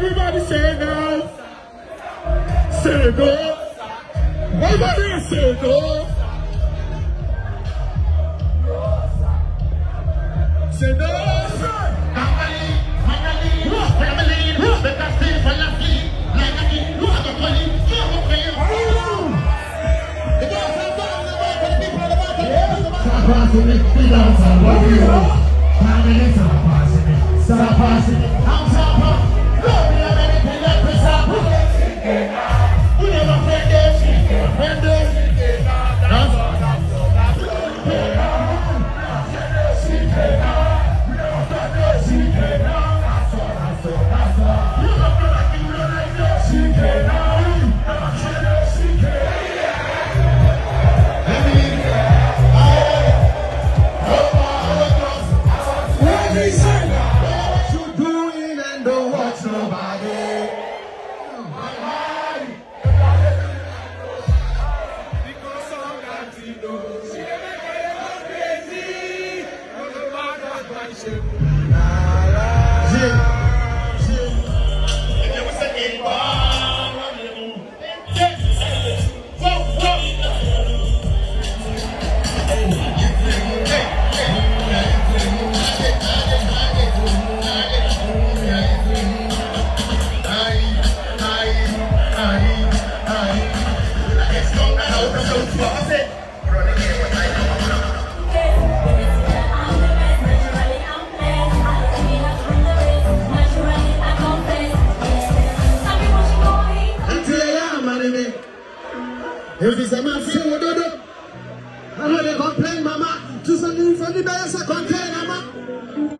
Everybody say no. Say no. Everybody say no. Say no. Family, family, family, because they for your feet, like me, you have a money, you have a family. Stop passing it. Stop passing it. Stop passing it. If it's a man, see what do? I know they complain, mama. To some new friendly bears, I complain.